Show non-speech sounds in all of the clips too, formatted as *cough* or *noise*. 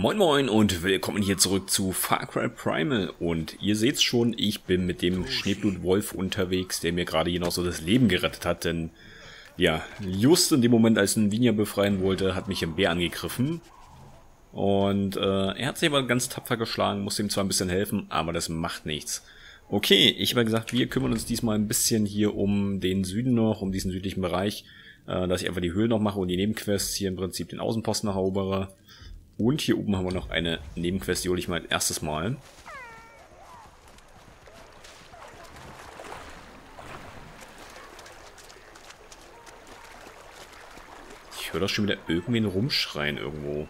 Moin Moin und willkommen hier zurück zu Far Cry Primal und ihr seht schon, ich bin mit dem Schneeblutwolf unterwegs, der mir gerade hier noch so das Leben gerettet hat, denn ja, just in dem Moment, als ein Vinja befreien wollte, hat mich ein Bär angegriffen und äh, er hat sich aber ganz tapfer geschlagen, musste ihm zwar ein bisschen helfen, aber das macht nichts. Okay, ich habe gesagt, wir kümmern uns diesmal ein bisschen hier um den Süden noch, um diesen südlichen Bereich, äh, dass ich einfach die Höhle noch mache und die Nebenquests hier im Prinzip den Außenposten erobere. Und hier oben haben wir noch eine Nebenquest, die hole ich mal als erstes Mal. Ich höre doch schon wieder irgendwen rumschreien irgendwo.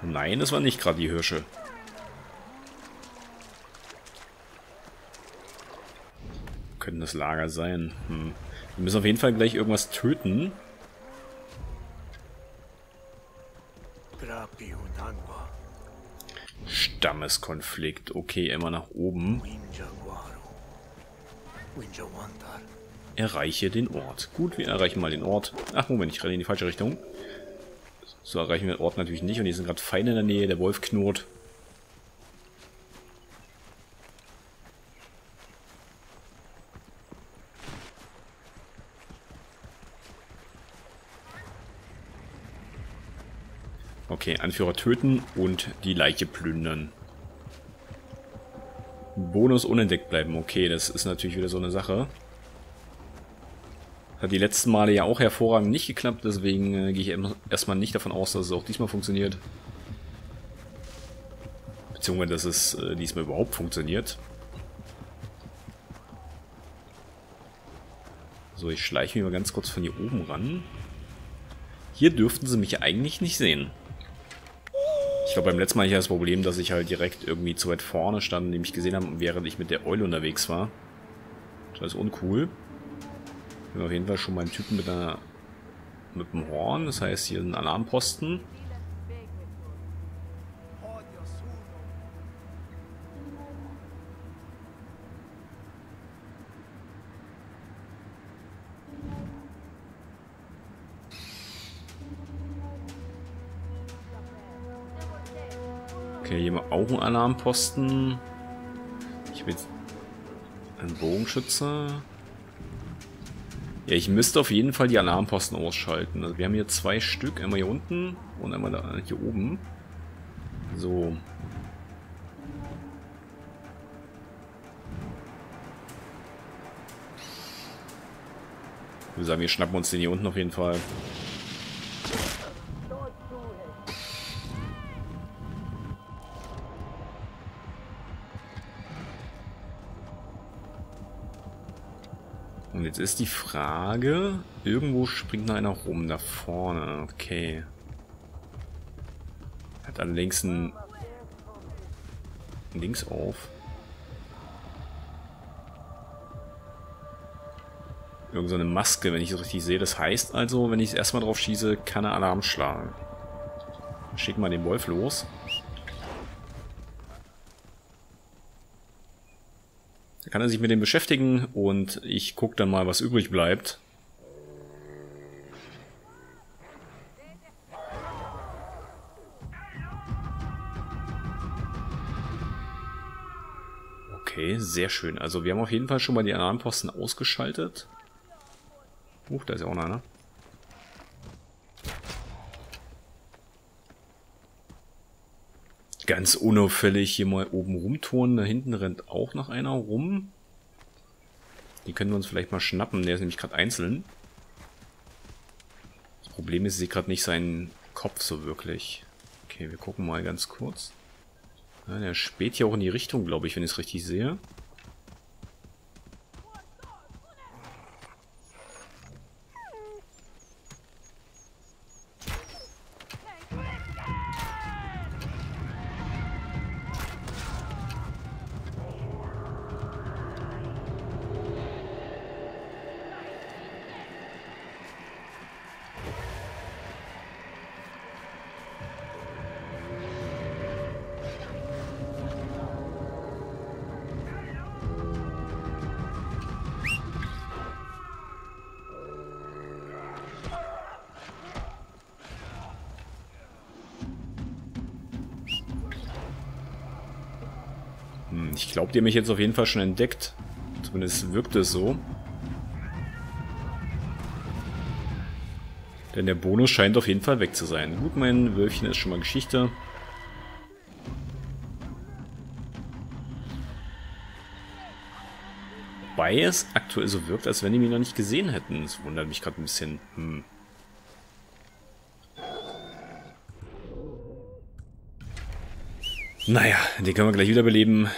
Nein, das war nicht gerade die Hirsche. Könnten das Lager sein. Hm. Wir müssen auf jeden Fall gleich irgendwas töten. Stammeskonflikt. Okay, immer nach oben. Erreiche den Ort. Gut, wir erreichen mal den Ort. Ach, Moment, ich renne in die falsche Richtung. So erreichen wir den Ort natürlich nicht. Und hier sind gerade Feinde in der Nähe. Der Wolf knurrt. Okay, Anführer töten und die Leiche plündern. Bonus unentdeckt bleiben. Okay, das ist natürlich wieder so eine Sache. Hat die letzten Male ja auch hervorragend nicht geklappt, deswegen äh, gehe ich erstmal nicht davon aus, dass es auch diesmal funktioniert. Beziehungsweise, dass es äh, diesmal überhaupt funktioniert. So, ich schleiche mich mal ganz kurz von hier oben ran. Hier dürften sie mich eigentlich nicht sehen. Ich glaube, beim letzten Mal hier das Problem, dass ich halt direkt irgendwie zu weit vorne stand, und mich gesehen habe, während ich mit der Eule unterwegs war. Das ist uncool. Wir haben auf jeden Fall schon mal einen Typen mit einer mit dem Horn, das heißt hier ein Alarmposten. Okay, hier wir auch einen Alarmposten. Ich jetzt einen Bogenschützer. Ja, ich müsste auf jeden Fall die Alarmposten ausschalten. Also wir haben hier zwei Stück, einmal hier unten und einmal da, hier oben. So. Ich würde sagen, wir schnappen uns den hier unten auf jeden Fall. Und jetzt ist die Frage, irgendwo springt noch einer rum, da vorne, okay. Hat dann links ein... Links auf. Irgend so eine Maske, wenn ich es richtig sehe. Das heißt also, wenn ich es erstmal drauf schieße, kann er Alarm schlagen. Schick mal den Wolf los. Da kann er sich mit dem beschäftigen und ich gucke dann mal, was übrig bleibt. Okay, sehr schön. Also wir haben auf jeden Fall schon mal die Alarmposten ausgeschaltet. Huch, da ist ja auch noch einer. Ganz unauffällig hier mal oben rumturnen. Da hinten rennt auch noch einer rum. Die können wir uns vielleicht mal schnappen. Der ist nämlich gerade einzeln. Das Problem ist, ich sehe gerade nicht seinen Kopf so wirklich. Okay, wir gucken mal ganz kurz. Ja, der späht hier auch in die Richtung, glaube ich, wenn ich es richtig sehe. Ich glaube, die haben mich jetzt auf jeden Fall schon entdeckt. Zumindest wirkt es so. Denn der Bonus scheint auf jeden Fall weg zu sein. Gut, mein Wölfchen ist schon mal Geschichte. Wobei es aktuell so wirkt, als wenn die mich noch nicht gesehen hätten. Das wundert mich gerade ein bisschen. Hm. Naja, den können wir gleich wiederbeleben.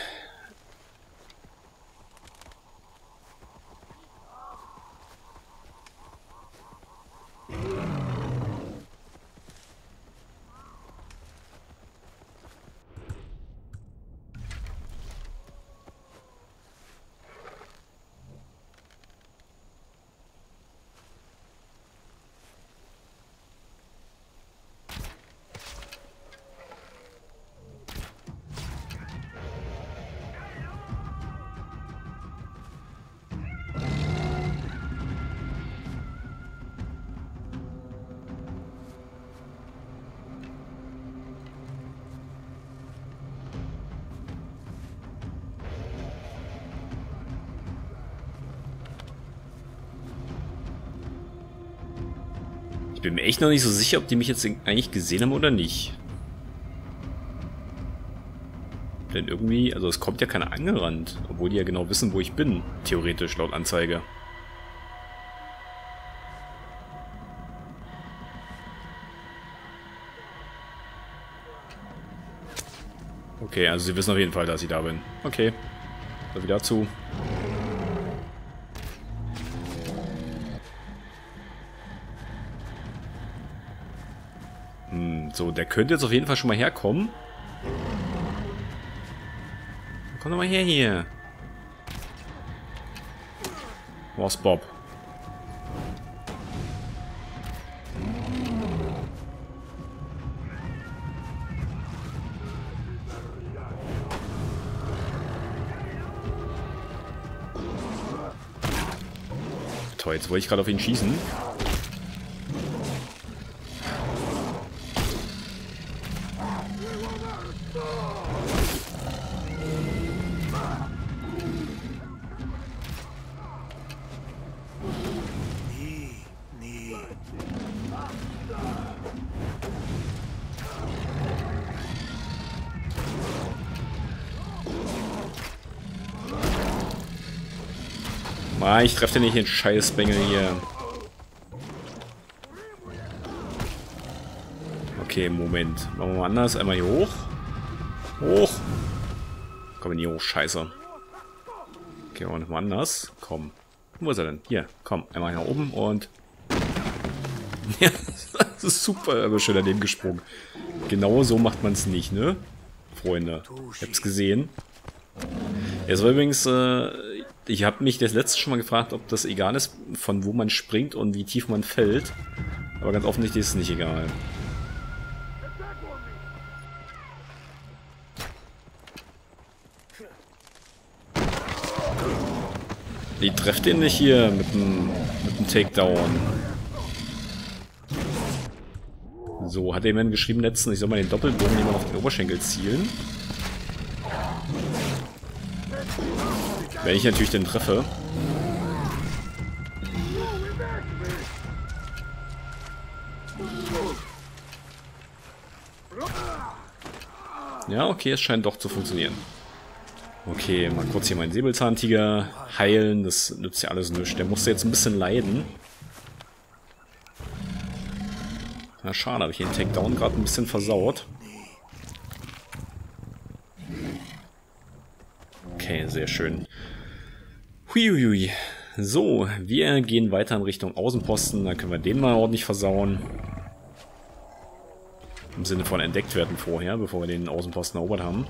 Bin mir echt noch nicht so sicher, ob die mich jetzt eigentlich gesehen haben oder nicht. Denn irgendwie, also es kommt ja keiner angerannt, obwohl die ja genau wissen, wo ich bin, theoretisch laut Anzeige. Okay, also sie wissen auf jeden Fall, dass ich da bin. Okay, so wieder zu. Der könnte jetzt auf jeden Fall schon mal herkommen. Komm doch mal her hier. Ist Bob? Toll, jetzt wollte ich gerade auf ihn schießen. Ich treffe nicht den Scheißbengel hier. Okay, Moment. Machen wir mal anders. Einmal hier hoch. Hoch. Komm hier hoch, scheiße. Okay, machen wir mal anders. Komm. Wo ist er denn? Hier, komm. Einmal hier oben und... *laughs* Ja, das ist super, aber schön daneben gesprungen. Genau so macht man es nicht, ne? Freunde. Ich hab's gesehen. Es war übrigens äh, ich habe mich das letzte schon mal gefragt, ob das egal ist, von wo man springt und wie tief man fällt. Aber ganz offensichtlich ist es nicht egal. Die trefft den nicht hier mit dem, mit dem Takedown. So, hat jemand geschrieben letztens, ich soll mal den Doppelbogen immer auf den Oberschenkel zielen. Wenn ich natürlich den treffe. Ja, okay, es scheint doch zu funktionieren. Okay, mal kurz hier meinen Säbelzahntiger heilen. Das nützt ja alles nichts. Der musste jetzt ein bisschen leiden. Na schade, habe ich den Takedown gerade ein bisschen versaut. Okay, sehr schön. Huiuiui. So, wir gehen weiter in Richtung Außenposten. Dann können wir den mal ordentlich versauen. Im Sinne von entdeckt werden vorher, bevor wir den Außenposten erobert haben.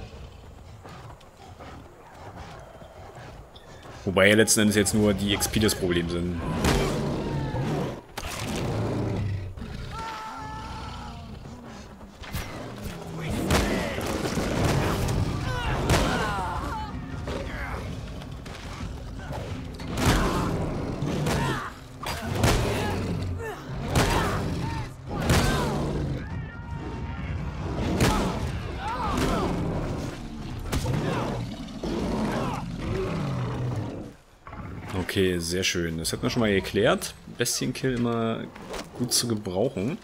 Wobei ja letzten Endes jetzt nur die XP das Problem sind. Sehr schön. Das hätten wir schon mal geklärt. Bestienkill immer gut zu gebrauchen.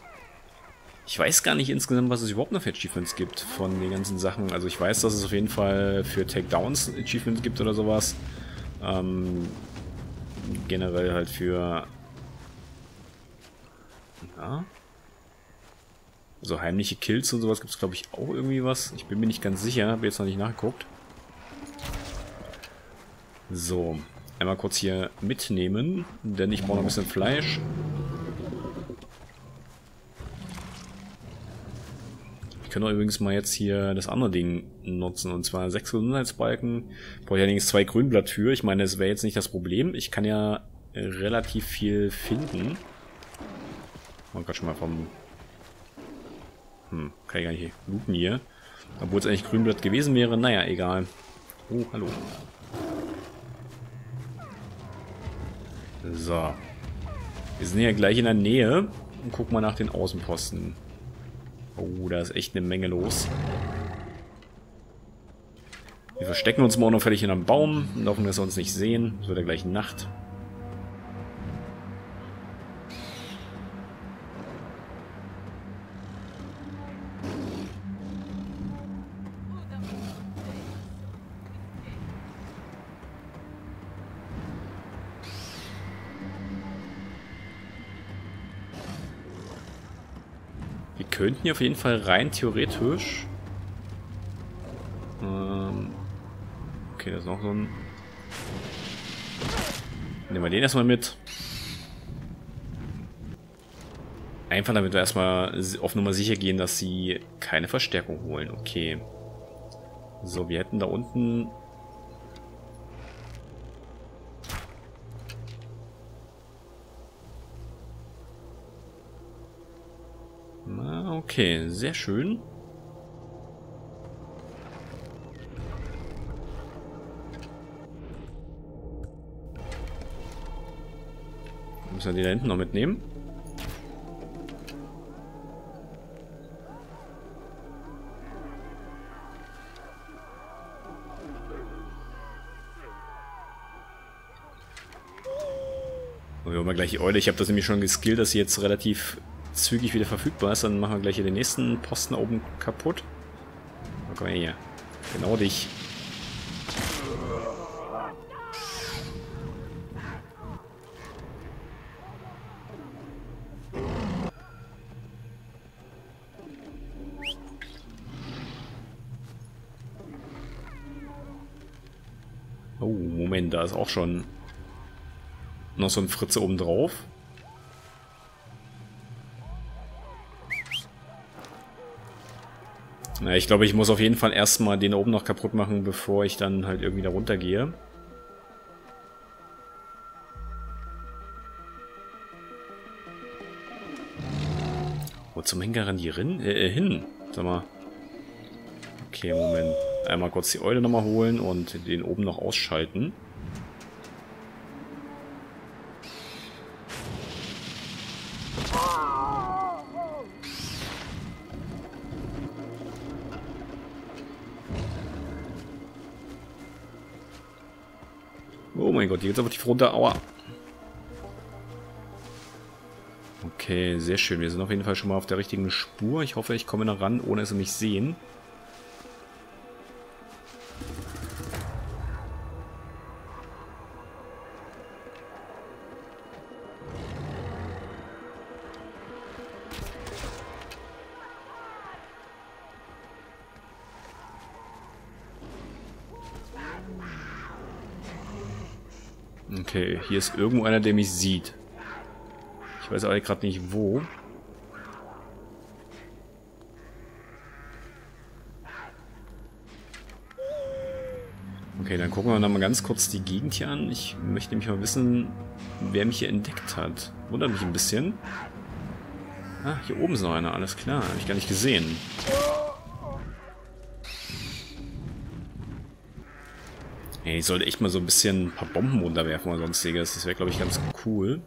Ich weiß gar nicht insgesamt, was es überhaupt noch für Achievements gibt von den ganzen Sachen. Also ich weiß, dass es auf jeden Fall für Takedowns Achievements gibt oder sowas. Ähm, generell halt für... Ja. So heimliche Kills und sowas gibt es glaube ich auch irgendwie was. Ich bin mir nicht ganz sicher, habe jetzt noch nicht nachgeguckt. So, einmal kurz hier mitnehmen, denn ich brauche noch ein bisschen Fleisch. Ich kann übrigens mal jetzt hier das andere Ding nutzen, und zwar sechs Gesundheitsbalken. Brauche ich allerdings zwei Grünblatt für. Ich meine, das wäre jetzt nicht das Problem. Ich kann ja relativ viel finden. Man kann schon mal vom... Hm, kann ich gar nicht looten hier. Obwohl es eigentlich Grünblatt gewesen wäre. Naja, egal. Oh, hallo. So. Wir sind ja gleich in der Nähe und gucken mal nach den Außenposten. Oh, da ist echt eine Menge los. Wir verstecken uns mal unauffällig in einem Baum und hoffen, dass sie uns nicht sehen. Es wird ja gleich Nacht. Könnten hier auf jeden Fall rein theoretisch... Ähm okay, das ist noch so ein... Nehmen wir den erstmal mit. Einfach damit wir erstmal auf Nummer sicher gehen, dass sie keine Verstärkung holen. Okay. So, wir hätten da unten Okay, sehr schön. Müssen wir die da hinten noch mitnehmen? wir haben gleich die Eule. Ich habe das nämlich schon geskillt, dass sie jetzt relativ zügig wieder verfügbar ist, dann machen wir gleich hier den nächsten Posten oben kaputt. Oh, komm her hier. Genau dich. Oh, Moment, da ist auch schon noch so ein Fritze oben drauf. Ja, ich glaube, ich muss auf jeden Fall erstmal den oben noch kaputt machen, bevor ich dann halt irgendwie da runtergehe. Wo zum Henker ran die rin, äh, äh, hin? Sag mal. Okay, Moment. Einmal kurz die Eule nochmal holen und den oben noch ausschalten. Mein Gott, hier geht's aber tief runter. Aua. Okay, sehr schön. Wir sind auf jeden Fall schon mal auf der richtigen Spur. Ich hoffe, ich komme noch ran, ohne dass sie mich sehen. Hier ist irgendwo einer, der mich sieht. Ich weiß aber gerade nicht wo. Okay, dann gucken wir noch mal ganz kurz die Gegend hier an. Ich möchte nämlich mal wissen, wer mich hier entdeckt hat. Wundert mich ein bisschen. Ah, hier oben ist noch einer, alles klar. Habe ich gar nicht gesehen. Ja, ich sollte echt mal so ein bisschen ein paar Bomben runterwerfen oder sonstiges. Das wäre, glaube ich, ganz cool.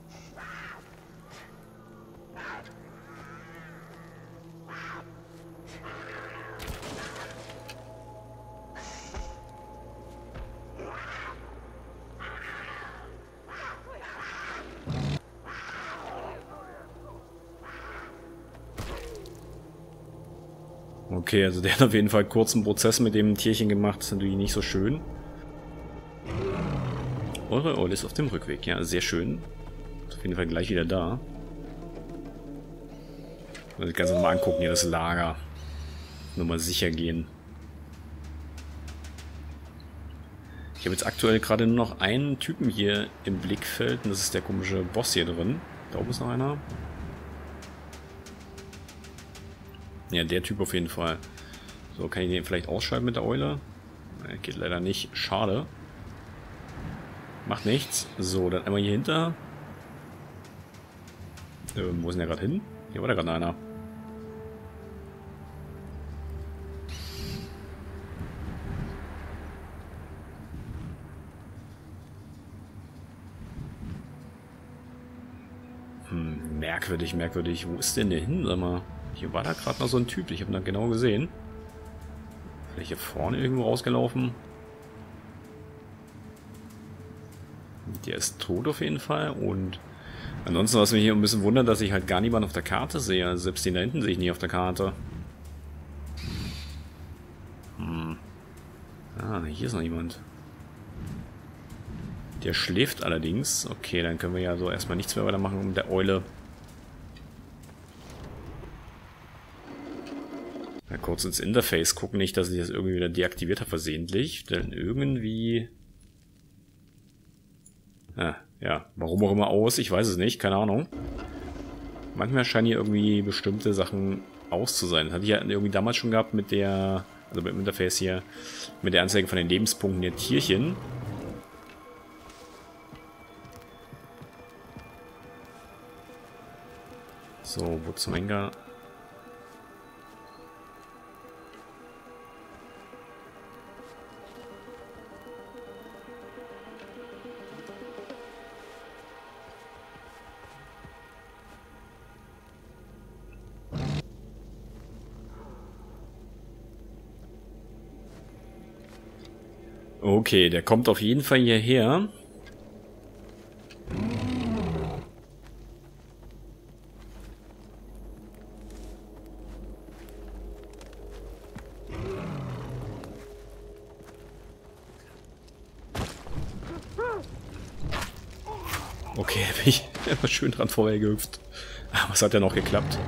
Okay, also der hat auf jeden Fall kurzen Prozess mit dem Tierchen gemacht. Das ist natürlich nicht so schön. Eure Eule ist auf dem Rückweg. Ja, sehr schön. Ist auf jeden Fall gleich wieder da. Das Ganze nochmal angucken, hier das Lager. Nur mal sicher gehen. Ich habe jetzt aktuell gerade nur noch einen Typen hier im Blickfeld und das ist der komische Boss hier drin. Da oben ist noch einer. Ja, der Typ auf jeden Fall. So, kann ich den vielleicht ausschalten mit der Eule? Geht leider nicht. Schade. Macht nichts. So, dann einmal hier hinter. Ähm, wo ist denn der gerade hin? Hier war da gerade einer. Hm, merkwürdig, merkwürdig. Wo ist denn der hin? Sag mal. Hier war da gerade noch so ein Typ. Ich habe ihn genau gesehen. Vielleicht hier vorne irgendwo rausgelaufen. Der ist tot auf jeden Fall. Und ansonsten, was mich hier ein bisschen wundert, dass ich halt gar niemanden auf der Karte sehe. Also selbst den da hinten sehe ich nie auf der Karte. Hm. Ah, hier ist noch jemand. Der schläft allerdings. Okay, dann können wir ja so erstmal nichts mehr weitermachen um der Eule. Ja, kurz ins Interface gucken, nicht, dass ich das irgendwie wieder deaktiviert habe versehentlich. Denn irgendwie... Ah, ja, warum auch immer aus, ich weiß es nicht, keine Ahnung. Manchmal scheinen hier irgendwie bestimmte Sachen aus zu sein. Das hatte ich ja irgendwie damals schon gehabt mit der, also mit dem Interface hier, mit der Anzeige von den Lebenspunkten der Tierchen. So, wo zum Henker Okay, der kommt auf jeden Fall hierher. Okay, *laughs* bin ich immer schön dran vorbeigehüpft. Ah, was hat ja noch geklappt?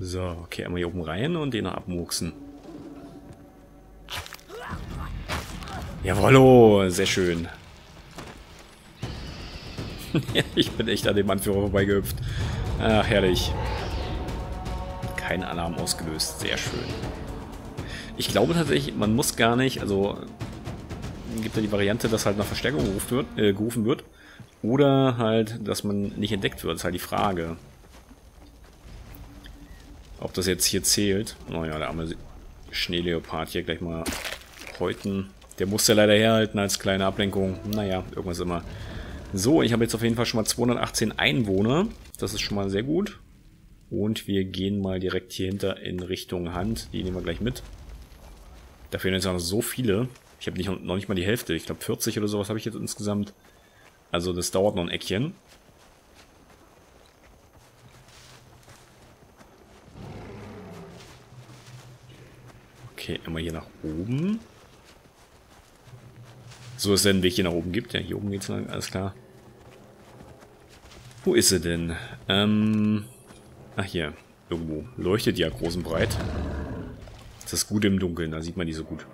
So, okay, einmal hier oben rein und den noch Jawollo, sehr schön. *laughs* ich bin echt an dem Anführer vorbeigehüpft. Ach, herrlich. Kein Alarm ausgelöst, sehr schön. Ich glaube tatsächlich, man muss gar nicht, also gibt ja die Variante, dass halt nach Verstärkung gerufen wird, äh, gerufen wird. Oder halt, dass man nicht entdeckt wird, ist halt die Frage. Ob das jetzt hier zählt. Naja, der arme Schneeleopard hier gleich mal häuten. Der musste leider herhalten als kleine Ablenkung. Naja, irgendwas immer. So, ich habe jetzt auf jeden Fall schon mal 218 Einwohner. Das ist schon mal sehr gut. Und wir gehen mal direkt hier hinter in Richtung Hand. Die nehmen wir gleich mit. Da fehlen jetzt noch so viele. Ich habe nicht, noch nicht mal die Hälfte. Ich glaube 40 oder sowas habe ich jetzt insgesamt. Also das dauert noch ein Eckchen. Okay, immer hier nach oben. So, es einen Weg hier nach oben gibt. Ja, hier oben geht's lang, alles klar. Wo ist sie denn? Ähm, ach hier, irgendwo. Leuchtet ja groß und breit. Das ist gut im Dunkeln, da sieht man die so gut.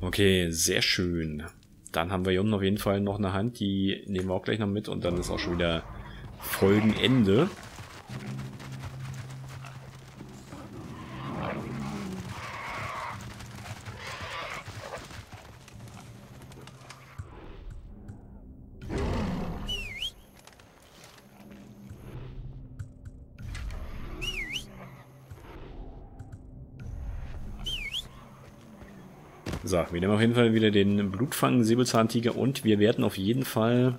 Okay, sehr schön. Dann haben wir hier unten auf jeden Fall noch eine Hand, die nehmen wir auch gleich noch mit und dann ist auch schon wieder Folgenende. So, wir nehmen auf jeden Fall wieder den Blutfang Säbelzahntiger und wir werden auf jeden Fall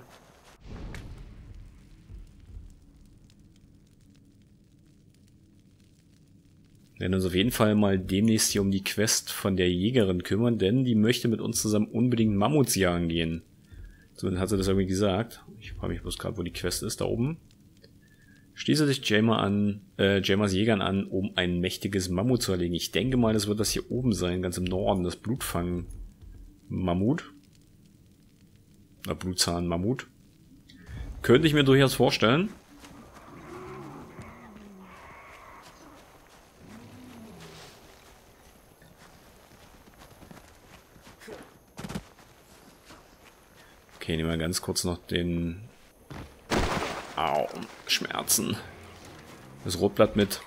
werden uns auf jeden Fall mal demnächst hier um die Quest von der Jägerin kümmern, denn die möchte mit uns zusammen unbedingt Mammuts jagen gehen. Zumindest hat sie das irgendwie gesagt. Ich frage mich bloß gerade, wo die Quest ist, da oben. Schließe sich Jamer an, äh, Jamers Jägern an, um ein mächtiges Mammut zu erlegen. Ich denke mal, das wird das hier oben sein, ganz im Norden, das Blutfang-Mammut. Oder Blutzahn-Mammut. Könnte ich mir durchaus vorstellen. Okay, nehmen wir ganz kurz noch den... Au, Schmerzen. Das Rotblatt mit.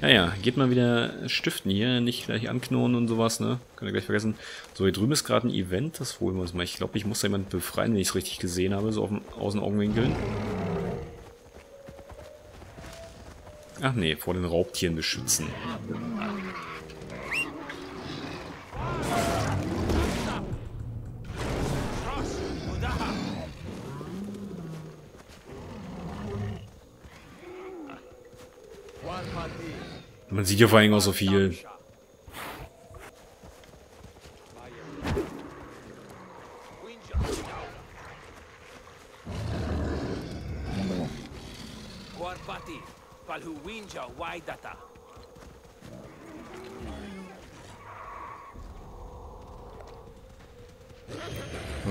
Naja, geht mal wieder stiften hier, nicht gleich anknurren und sowas, ne? Könnt ihr gleich vergessen. So, hier drüben ist gerade ein Event, das holen wir uns mal. Ich glaube, ich muss da jemanden befreien, wenn ich es richtig gesehen habe, so auf dem Außenaugenwinkeln. Ach nee, vor den Raubtieren beschützen. Man sieht ja vor allem auch so viel.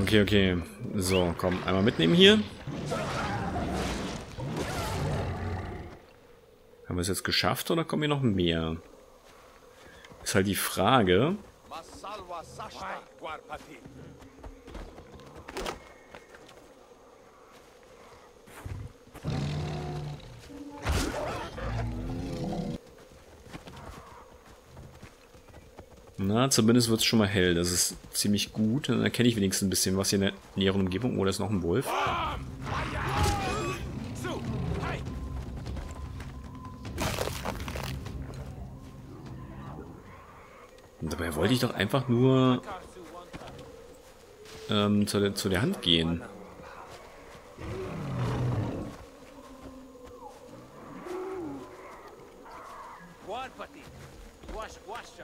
Okay, okay. So, komm, einmal mitnehmen hier. Wir es jetzt geschafft oder kommen hier noch mehr? Ist halt die Frage. Na, zumindest wird es schon mal hell. Das ist ziemlich gut. Dann erkenne ich wenigstens ein bisschen was hier in der näheren Umgebung. Oh, da ist noch ein Wolf. Und dabei wollte ich doch einfach nur ähm, zu, der, zu der Hand gehen.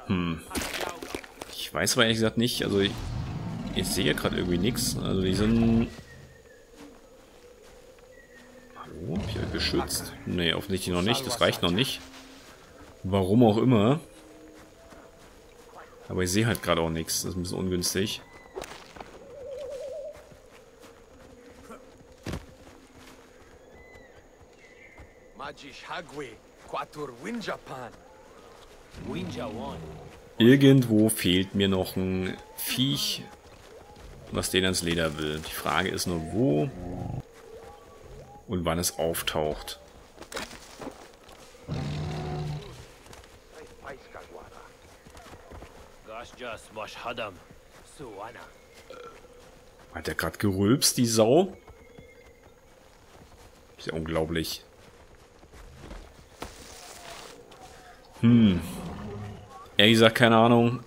Hm. Ich weiß aber ehrlich gesagt nicht, also ich, ich sehe gerade irgendwie nichts. Also die sind... Hallo? Hab ich geschützt? Ne, offensichtlich noch nicht. Das reicht noch nicht. Warum auch immer. Aber ich sehe halt gerade auch nichts. Das ist ein bisschen ungünstig. Irgendwo fehlt mir noch ein Viech, was den ans Leder will. Die Frage ist nur, wo und wann es auftaucht. Hat er gerade gerülpst, die Sau? Ist ja unglaublich. Hm. Ehrlich gesagt, keine Ahnung.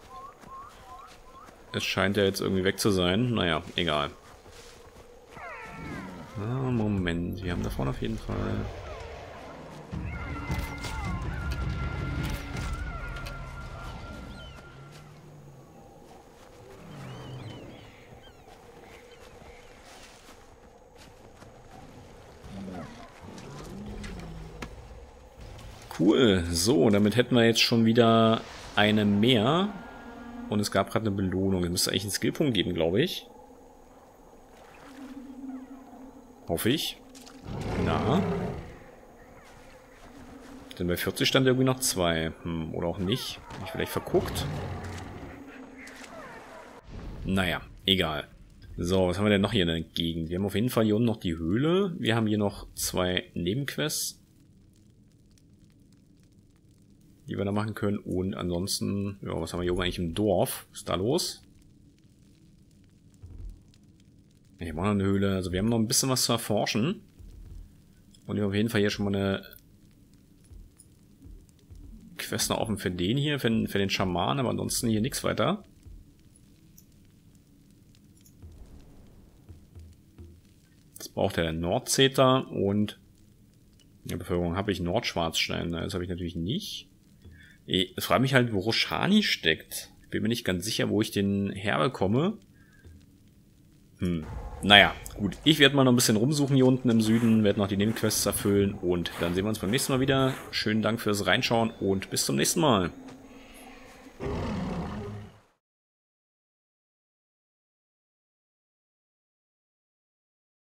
Es scheint ja jetzt irgendwie weg zu sein. Naja, egal. Ah, Moment. Wir haben da vorne auf jeden Fall... Cool. So, damit hätten wir jetzt schon wieder eine mehr. Und es gab gerade eine Belohnung. Es müsste eigentlich einen Skillpunkt geben, glaube ich. Hoffe ich. Na. Denn bei 40 stand irgendwie noch zwei. Hm, oder auch nicht. Hab ich vielleicht verguckt? Naja, egal. So, was haben wir denn noch hier in der Gegend? Wir haben auf jeden Fall hier unten noch die Höhle. Wir haben hier noch zwei Nebenquests. Die wir da machen können. Und ansonsten, ja, was haben wir hier oben eigentlich im Dorf? Was ist da los? Hier haben wir noch eine Höhle. Also wir haben noch ein bisschen was zu erforschen. Und wir haben auf jeden Fall hier schon mal eine Quest noch offen für den hier, für den, für den Schaman, aber ansonsten hier nichts weiter. braucht er Nordzeter und in der Bevölkerung habe ich Nordschwarzstein. Das habe ich natürlich nicht. Es fragt mich halt, wo Roshani steckt. Ich bin mir nicht ganz sicher, wo ich den herbekomme. Hm. Naja, gut. Ich werde mal noch ein bisschen rumsuchen hier unten im Süden, werde noch die Nebenquests erfüllen und dann sehen wir uns beim nächsten Mal wieder. Schönen Dank fürs Reinschauen und bis zum nächsten Mal.